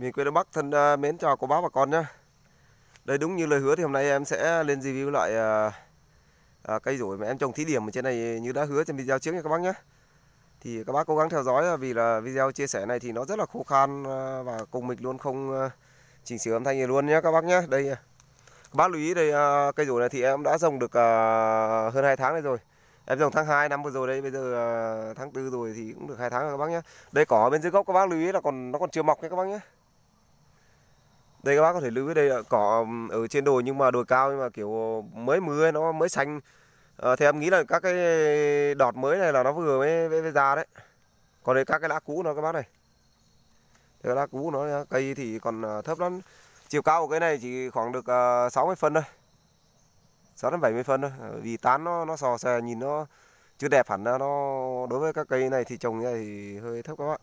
Miền quê Đông Bắc thân uh, mến chào cô bác và con nhé. Đây đúng như lời hứa thì hôm nay em sẽ lên review lại uh, uh, cây rổi mà em trồng thí điểm ở trên này như đã hứa trong video trước nha các bác nhé. Thì các bác cố gắng theo dõi vì là video chia sẻ này thì nó rất là khô khan uh, và cùng mình luôn không uh, chỉnh sửa âm thanh gì luôn nhé các bác nhé. Đây các bác lưu ý đây uh, cây rổi này thì em đã trồng được uh, hơn 2 tháng này rồi. Em trồng tháng 2 năm vừa rồi đây, bây giờ uh, tháng 4 rồi thì cũng được hai tháng rồi các bác nhé. Đây cỏ bên dưới gốc các bác lưu ý là còn nó còn chưa mọc nha các bác nhé. Đây các bác có thể lưu ý đây là cỏ ở trên đồi nhưng mà đồi cao nhưng mà kiểu mới mưa nó mới xanh. À, thì em nghĩ là các cái đọt mới này là nó vừa mới, mới, mới ra đấy. Còn đây các cái lá cũ nó các bác này. Đây lá cũ nó ờ, cây thì còn ờ, thấp lắm. Chiều cao của cái này chỉ khoảng được 60 phân thôi. 6 đến 70 phân thôi. Vì tán nó nó sò xè nhìn nó chưa đẹp hẳn nó đối với các cây này thì trồng như này thì hơi thấp các bác.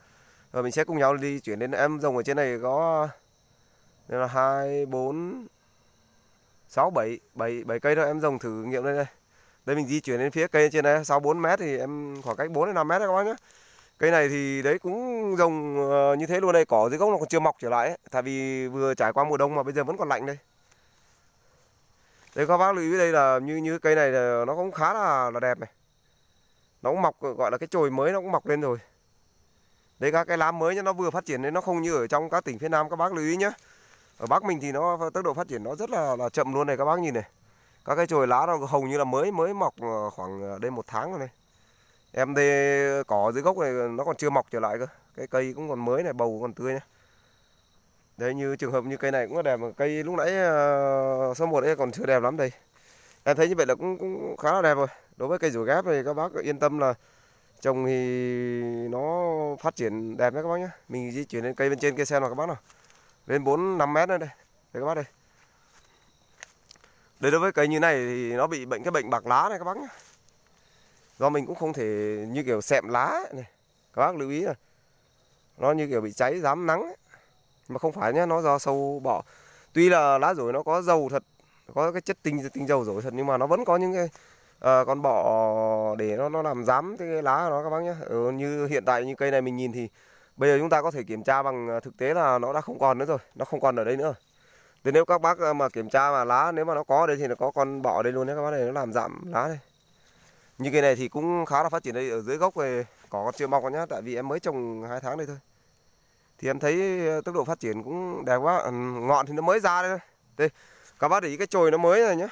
Rồi mình sẽ cùng nhau đi chuyển đến em rồng ở trên này có nên là 2 4 6 7 7 7 cây thôi em dòng thử nghiệm đây đây. Đây mình di chuyển đến phía cây trên đây 6 4 mét thì em khoảng cách 4 đến 5 mét các bác nhé. Cây này thì đấy cũng rồng ờ, như thế luôn đây, cỏ dưới gốc nó còn chưa mọc trở lại ấy. Tại vì vừa trải qua mùa đông mà bây giờ vẫn còn lạnh đây. Đây các bác lưu ý đây là như như cây này là nó cũng khá là là đẹp này. Nó cũng mọc gọi là cái chồi mới nó cũng mọc lên rồi. Đây các cái lá mới nhá, nó vừa phát triển nên nó không như ở trong các tỉnh phía Nam các bác lưu ý nhé ở Bắc mình thì nó tốc độ phát triển nó rất là, là chậm luôn này các bác nhìn này. Các cái chồi lá nó hầu như là mới mới mọc ờ, khoảng ờ, đây một tháng rồi này. Em đây cỏ dưới gốc này nó còn chưa mọc trở lại cơ. Cái cây cũng còn mới này bầu còn tươi nhá. Đây như trường hợp như cây này cũng là đẹp mà. Cây lúc nãy uh, số một ấy còn chưa đẹp lắm đây. Em thấy như vậy là cũng, cũng khá là đẹp rồi. Đối với cây rủi ghép thì các bác yên tâm là trồng thì nó phát triển đẹp nhé các bác nhé mình di chuyển lên cây bên trên kia xem nào các bác nào lên 4 5 mét nữa đây. Đây các bác đây. Đây đối với cây như này thì nó bị bệnh cái bệnh bạc lá này các bác nhé. Do mình cũng không thể như kiểu xẹm lá này. Các bác lưu ý là nó như kiểu bị cháy dám nắng ấy. Mà không phải nhá, nó do sâu bọ. Tuy là lá rổi nó có dầu thật, có cái chất tinh tinh dầu rổi thật nhưng mà nó vẫn có những cái à, con bọ để nó nó làm dám cái lá của nó các bác nhé. Ừ, như hiện tại như cây này mình nhìn thì Bây giờ chúng ta có thể kiểm tra bằng à, thực tế là nó đã không còn nữa rồi, nó không còn ở đây nữa. Thế nếu các bác à, mà kiểm tra mà lá nếu mà nó có ở đây thì nó có con bọ ở đây luôn đấy các bác này nó làm giảm lá đây. Như cái này thì cũng khá là phát triển đây ở dưới gốc về có con chưa mọc nhá, tại vì em mới trồng hai tháng đây thôi. Thì em thấy à, tốc độ phát triển cũng đẹp quá, ngọn thì nó mới ra đây. Đây, các bác để ý cái chồi nó mới này nhá.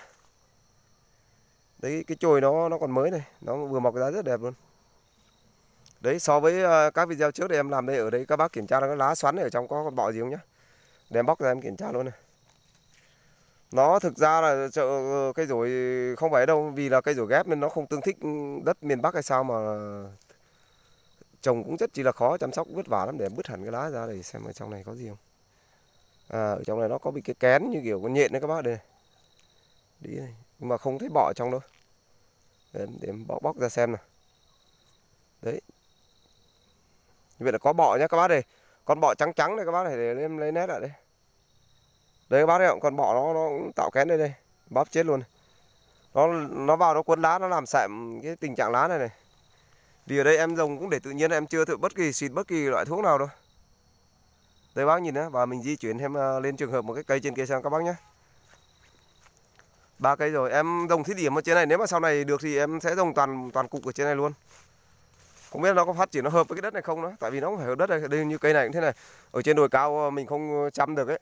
Đấy cái chồi nó nó còn mới này, nó vừa mọc ra rất đẹp luôn. Đấy so với ờ, các video trước thì em làm đây ở đây các bác kiểm tra nó lá xoắn ở trong có con bọ gì không nhá. Để em bóc ra em kiểm tra luôn này. Nó thực ra là chợ ờ, cây rổi không phải đâu vì là cây rổi ghép nên nó không tương thích đất miền Bắc hay sao mà trồng cũng rất chỉ là khó chăm sóc vất vả lắm để bứt hẳn cái lá ra để xem ở trong này có gì không. À, ở trong này nó có bị cái kén như kiểu con nhện đấy các bác đây. Đi này. Nhưng mà không thấy bọ ở trong đâu. Để, để em bóc bóc ra xem nào. Đấy, như vậy là có bọ nhá các bác đây con bọ trắng trắng này các bác này, để em lấy nét lại đây. Đây các bác thấy không con bọ nó nó cũng tạo kén đây đây. Bóp chết luôn. Nó nó vào nó quấn lá, nó làm sạm cái tình trạng lá này này. Vì ở đây em rồng cũng để tự nhiên, em chưa thử bất kỳ xịt bất kỳ loại thuốc nào đâu. Đây bác nhìn nhé và mình di chuyển thêm ờ, lên trường hợp một cái cây trên kia sang các bác nhé ba cây rồi, em rồng thí điểm ở trên này, nếu mà sau này được thì em sẽ rồng toàn toàn cục ở trên này luôn không biết nó có phát triển nó hợp với cái đất này không đó tại vì nó không phải hợp đất này đây như cây này cũng thế này. Ở trên đồi cao ờ, mình không chăm được ấy.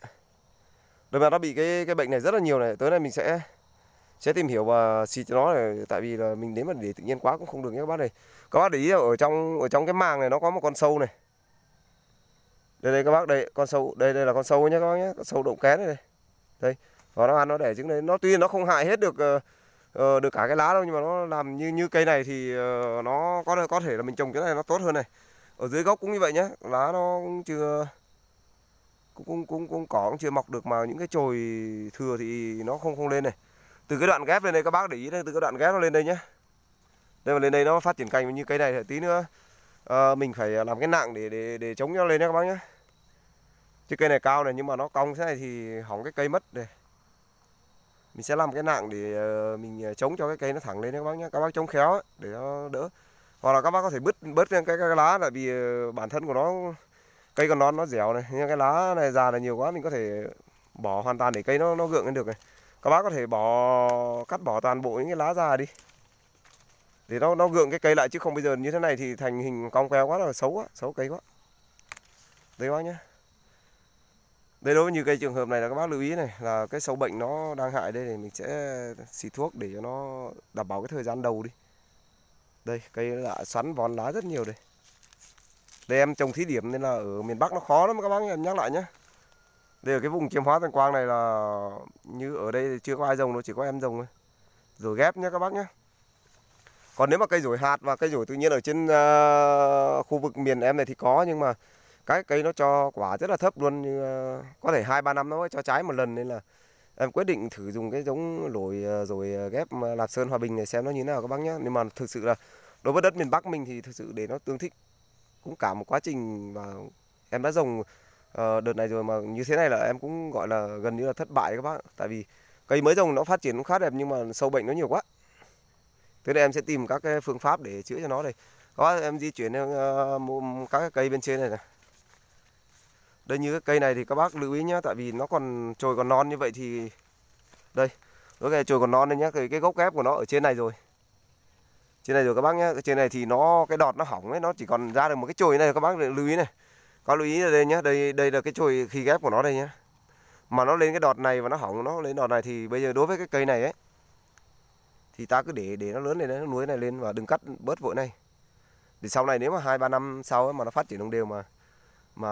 Đôi mà nó bị cái cái bệnh này rất là nhiều này tới nay mình sẽ sẽ tìm hiểu và xịt cho nó này tại vì là mình nếu mà để tự nhiên quá cũng không được nhé các bác này. Các bác để ý ở trong ở trong cái màng này nó có một con sâu này. Đây đây các bác đây con sâu đây đây là con sâu nhé các bác nhé con sâu đậu kén này đây đây và nó ăn nó đẻ trứng đây nó tuy nó không hại hết được uh, Ờ, được cả cái lá đâu nhưng mà nó làm như như cây này thì ờ, nó có có thể là mình trồng cái này nó tốt hơn này. Ở dưới gốc cũng như vậy nhé lá nó cũng chưa cũng cũng cũng, cũng cỏ cũng chưa mọc được mà những cái chồi thừa thì nó không không lên này. Từ cái đoạn ghép lên đây các bác để ý đây từ cái đoạn ghép nó lên đây nhé đây mà lên đây nó phát triển cành như cây này thì tí nữa à, mình phải làm cái nặng để để để chống cho lên nhé các bác nhé chứ cây này cao này nhưng mà nó cong thế này thì hỏng cái cây mất này mình sẽ làm cái nạng để ờ, mình ờ, chống cho cái cây nó thẳng lên các bác nhé. Các bác chống khéo để nó đỡ. Hoặc là các bác có thể bứt bớt cái, cái, cái lá tại vì ờ, bản thân của nó cây còn non nó dẻo này. Nhưng cái lá này già là nhiều quá mình có thể bỏ hoàn toàn để cây nó nó gượng lên được này. Các bác có thể bỏ cắt bỏ toàn bộ những cái lá già đi. Để nó nó gượng cái cây lại chứ không bây giờ như thế này thì thành hình cong queo quá là xấu quá xấu cây quá. Đây bác nhé đây đối với như cái trường hợp này là các bác lưu ý này là cái sâu bệnh nó đang hại đây thì mình sẽ xịt thuốc để cho nó đảm bảo cái thời gian đầu đi. Đây cây đã xoắn vón lá rất nhiều đây. Đây em trồng thí điểm nên là ở miền Bắc nó khó lắm các bác em nhắc lại nhé. Đây ở cái vùng chiêm hóa tân quang này là như ở đây thì chưa có ai trồng đâu chỉ có em trồng thôi. Rồi ghép nhé các bác nhé. Còn nếu mà cây rổi hạt và cây rổi tự nhiên ở trên uh, khu vực miền em này thì có nhưng mà cái cây nó cho quả rất là thấp luôn, như ờ, có thể hai ba năm nó mới cho trái một lần, nên là em quyết định thử dùng cái giống lồi ờ, rồi ờ, ghép lạp sơn hòa bình này xem nó như thế nào các bác nhé nhưng mà thực sự là đối với đất miền Bắc mình thì thực sự để nó tương thích cũng cả một quá trình mà em đã dùng đợt này rồi mà như thế này là em cũng, gọi là, gần như là thất bại các bác tại vì cây mới trồng nó phát triển cũng khá đẹp nhưng mà sâu bệnh nó nhiều quá. Thế nên em sẽ tìm các cái phương pháp để chữa cho nó đây. Có em di chuyển các cái cây bên trên này này đây như cái cây này thì các bác lưu ý nhé, tại vì nó còn chồi còn non như vậy thì đây cái chồi còn non đây nhá cái, cái gốc ghép của nó ở trên này rồi. Trên này rồi các bác nhé trên này thì nó cái đọt nó hỏng ấy nó chỉ còn ra được một cái chồi này các bác lưu ý này. Có lưu ý ở đây nhé đây đây là cái chồi khi ghép của nó đây nhé mà nó lên cái đọt này và nó hỏng nó lên đọt này thì bây giờ đối với cái cây này ấy thì ta cứ để để nó lớn lên nó nuôi này lên và đừng cắt bớt vội này. Thì sau này nếu mà hai ba năm sau ấy mà nó phát triển đồng đều mà mà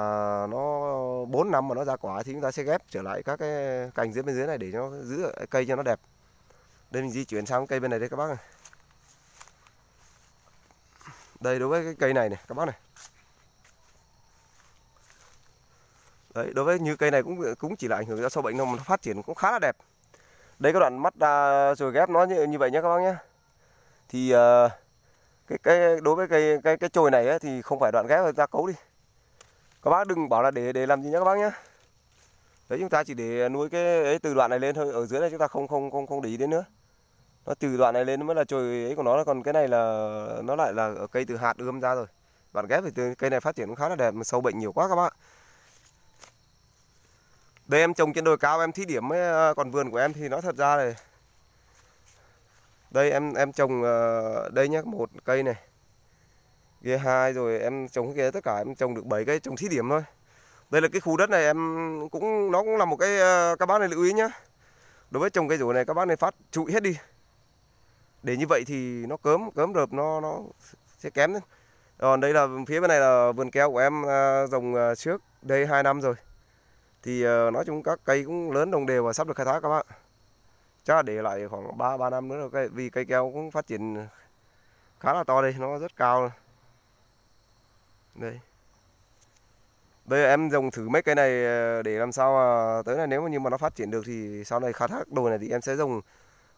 nó 4 năm mà nó ra quả thì chúng ta sẽ ghép trở lại các cái cành dưới bên dưới này để nó giữ cây cho nó đẹp. Đây mình di chuyển sang cây bên này đây các bác này. Đây đối với cái cây này này các bác này. Đấy đối với như cây này cũng cũng chỉ là ảnh hưởng do sâu bệnh thôi mà nó phát triển cũng khá là đẹp. Đây các đoạn mắt ra rồi ghép nó như, như vậy nhé các bác nhé thì uh, cái cái đối với cây cái cái chồi này ấy, thì không phải đoạn ghép ra cấu đi các bác đừng bảo là để để làm gì nhé các bác nhé đấy, chúng ta chỉ để nuôi cái, ấy từ đoạn này lên thôi, ở dưới này chúng ta không không không không để ý đến nữa. Nó từ đoạn này lên mới là chồi ấy của nó còn cái này là, nó lại là cây từ hạt ươm ra rồi. Bạn ghép thì từ cây này phát triển cũng khá là đẹp, mà sâu bệnh nhiều quá các bác. Đây, em trồng trên đồi cao, em thí điểm ấy à, còn vườn của em thì nó thật ra này. Đây, em em trồng ờ, đây nhá, một cây này ghe hai rồi, em trồng cái ghe tất cả, em trồng được 7 cây trồng thí điểm thôi. Đây là cái khu đất này em cũng, nó cũng là một cái ờ, các bác này lưu ý nhá. Đối với trồng cây rổ này, các bác nên phát trụi hết đi. Để như vậy thì nó cớm cớm rợp, nó nó sẽ kém lên còn đây là phía bên này là vườn keo của em ờ, trồng ờ, trước đây 2 năm rồi. Thì nói chung các cây cũng lớn đồng đều và sắp được khai thác các bạn chắc là để lại khoảng 3 3 năm nữa rồi cây, vì cây keo cũng phát triển khá là to đây, nó rất cao đây. Bây giờ em dùng thử mấy cây này ờ, để làm sao mà tới này nếu mà như mà nó phát triển được thì sau này khai thác đồi này thì em sẽ dùng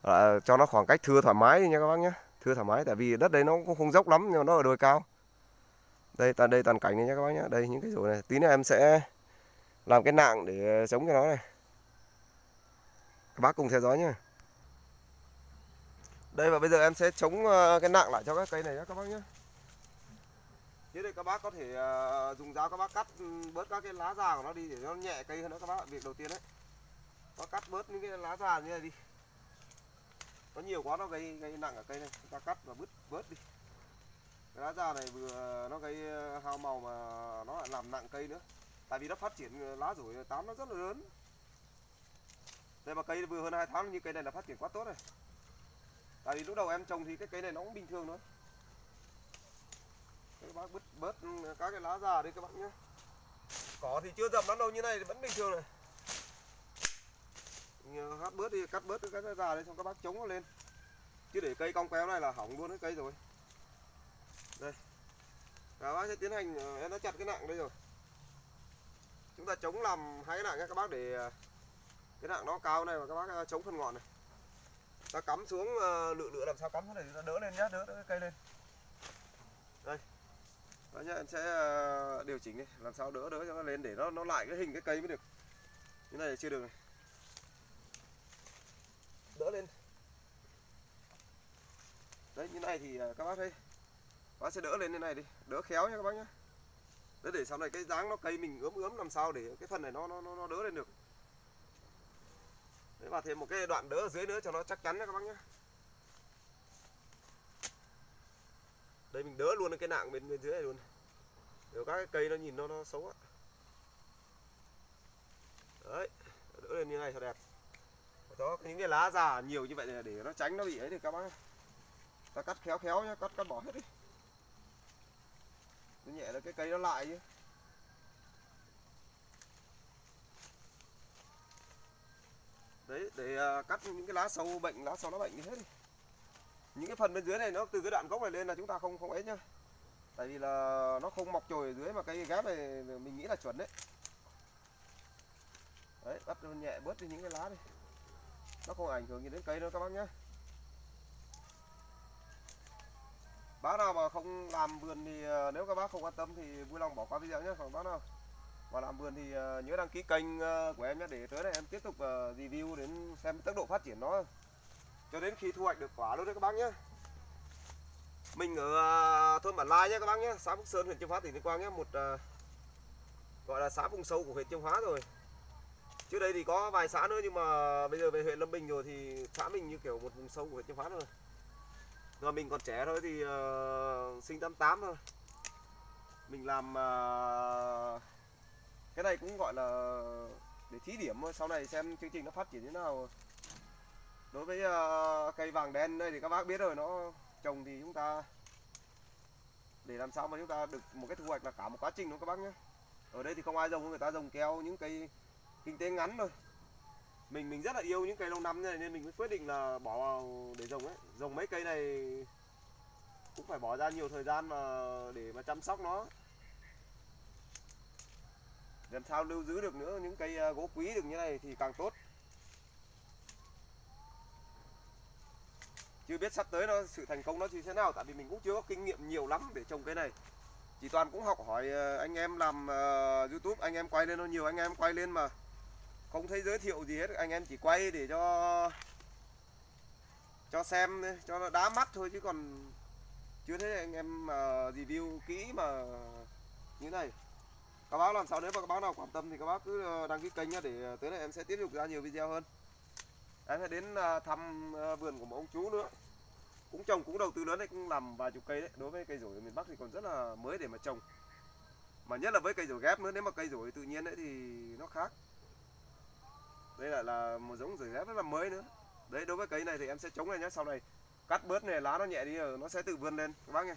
à, cho nó khoảng cách thưa thoải mái nha các bác nhé thưa thoải mái tại vì đất đây nó cũng không dốc lắm nhưng mà nó ở đồi cao. Đây toàn đây toàn cảnh này nha các bác nhé đây những cái rổ này. Tí nữa em sẽ làm cái nạng để chống cho nó này. Các bác cùng theo dõi nhé đây và bây giờ em sẽ chống ờ, cái nạng lại cho các cây này nhé các bác nhé Thế đây các bác có thể ờ, dùng dao các bác cắt ừ, bớt các cái lá già của nó đi để nó nhẹ cây hơn nữa các bác việc đầu tiên đấy. Nó cắt bớt những cái lá già như này đi. Nó nhiều quá nó gây gây nặng ở cây này, chúng ta cắt và bứt, bớt đi. Cái lá già này vừa, nó gây ờ, hao màu mà nó lại làm nặng cây nữa. Tại vì nó phát triển ờ, lá rủi tán nó rất là lớn. Đây mà cây vừa hơn 2 tháng như cây này là phát triển quá tốt rồi. Tại vì lúc đầu em trồng thì cái cây này nó cũng bình thường thôi các bác bứt bớt ừ, các cái lá già đi các bác nhé. Cỏ thì chưa rậm lắm đâu như này thì vẫn bình thường này. Ờ, hát bớt đi cắt bớt cái lá già đấy xong các bác chống nó lên. Chứ để cây cong kéo này là hỏng luôn cái cây rồi. Đây. Các bác sẽ tiến hành ờ, em đã chặt cái nặng đây rồi. Chúng ta chống làm hai cái nặng nhé các bác để ờ, cái nặng nó cao này và các bác chống phần ngọn này. Ta cắm xuống lựa lựa làm sao cắm để ta đỡ lên nhá đỡ, đỡ cái cây lên. Đây đó nhá em sẽ ờ, điều chỉnh đi, làm sao đỡ đỡ cho nó lên để nó nó lại cái hình, cái cây mới được. Như này chưa được này. Đỡ lên. Đấy, như này thì ờ, các bác thấy. Bác sẽ đỡ lên như này đi, đỡ khéo nha các bác nhé Đấy, để sau này cái dáng nó, cây mình ướm ướm làm sao để cái phần này nó nó nó đỡ lên được. Đấy, và thêm một cái đoạn đỡ ở dưới nữa cho nó chắc chắn nha các bác nhé đây mình đỡ luôn cái nạng bên bên dưới này luôn. Nếu các cái cây nó nhìn nó nó xấu á. Đấy đỡ lên như này cho đẹp. Đó những cái lá già nhiều như vậy để, để nó tránh nó bị ấy thì các bác ta cắt khéo khéo nhá cắt cắt bỏ hết đi. Nó nhẹ là cái cây nó lại chứ. Đấy để uh, cắt những cái lá sâu bệnh lá sâu nó bệnh đi hết đi những cái phần bên dưới này nó từ cái đoạn gốc này lên là chúng ta không không ấy nhá. Tại vì là nó không mọc chồi ở dưới mà cây ghép này mình nghĩ là chuẩn đấy. Đấy, bắt nhẹ bớt đi những cái lá đi. Nó không ảnh hưởng gì đến cây đâu các bác nhé bác nào mà không làm vườn thì ờ, nếu các bác không quan tâm thì vui lòng bỏ qua video nhé còn bác nào mà làm vườn thì ờ, nhớ đăng ký kênh ờ, của em nhé để tới này em tiếp tục review đến xem tốc độ phát triển nó cho đến khi thu hoạch được quả luôn đấy các bác nhé. Mình ở à, thôn bản lai nhé các bác nhé. Xã Phúc Sơn huyện Chiêm Hóa tỉnh Tuyên Quang nhé. Một à, gọi là xã vùng sâu của huyện Chiêm Hóa rồi. Trước đây thì có vài xã nữa nhưng mà bây giờ về huyện Lâm Bình rồi thì xã mình như kiểu một vùng sâu của huyện Chiêm Hóa rồi rồi mình còn trẻ thôi thì uh, sinh 88 thôi. Mình làm uh, cái này cũng gọi là để thí điểm thôi. Sau này xem chương trình nó phát triển thế nào đối với uh, cây vàng đen đây thì các bác biết rồi nó trồng thì chúng ta để làm sao mà chúng ta được một cái thu hoạch là cả một quá trình luôn các bác nhé. Ở đây thì không ai trồng người ta trồng keo những cây kinh tế ngắn thôi. Mình mình rất là yêu những cây lâu năm này nên mình mới quyết định là bỏ vào để trồng ấy. Trồng mấy cây này cũng phải bỏ ra nhiều thời gian mà để mà chăm sóc nó. Làm sao lưu giữ được nữa những cây ờ, gỗ quý được như này thì càng tốt. Chưa biết sắp tới nó sự thành công nó như thế nào tại vì mình cũng chưa có kinh nghiệm nhiều lắm để trồng cây này. Chỉ toàn cũng học hỏi ờ, anh em làm uh, YouTube anh em quay lên nó nhiều anh em quay lên mà không thấy giới thiệu gì hết. Anh em chỉ quay để cho cho xem cho nó đá mắt thôi chứ còn chưa thấy anh em mà review kỹ mà như này. Các bác làm sao nếu mà các bác nào quan tâm thì các bác cứ đăng ký kênh nhá để tới này em sẽ tiếp tục ra nhiều video hơn em sẽ đến à, thăm à, vườn của một ông chú nữa. Cũng trồng, cũng đầu tư lớn đấy cũng làm vài chục cây đấy. Đối với cây rổi ở miền Bắc thì còn rất là mới để mà trồng. Mà nhất là với cây rổi ghép nữa, nếu mà cây rổi tự nhiên đấy thì nó khác. Đây là là một giống rổi ghép rất là mới nữa. Đấy, đối với cây này thì em sẽ chống này nhé sau này cắt bớt này, lá nó nhẹ đi rồi nó sẽ tự vươn lên. Các bác nha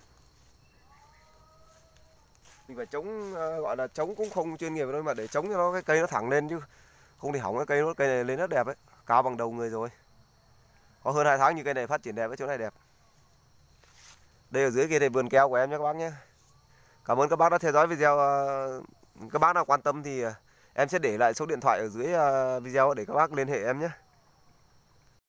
mình phải chống ờ, gọi là chống cũng không chuyên nghiệp thôi mà để chống cho nó, cái cây nó thẳng lên chứ. Không thì hỏng cái cây nó cây này lên rất đẹp ấy cao bằng đầu người rồi. Có hơn hai tháng như cây này phát triển đẹp với chỗ này đẹp. Đây ở dưới kia này vườn keo của em nhé các bác nhé. Cảm ơn các bác đã theo dõi video ờ, các bác nào quan tâm thì ờ, em sẽ để lại số điện thoại ở dưới ờ, video để các bác liên hệ em nhé.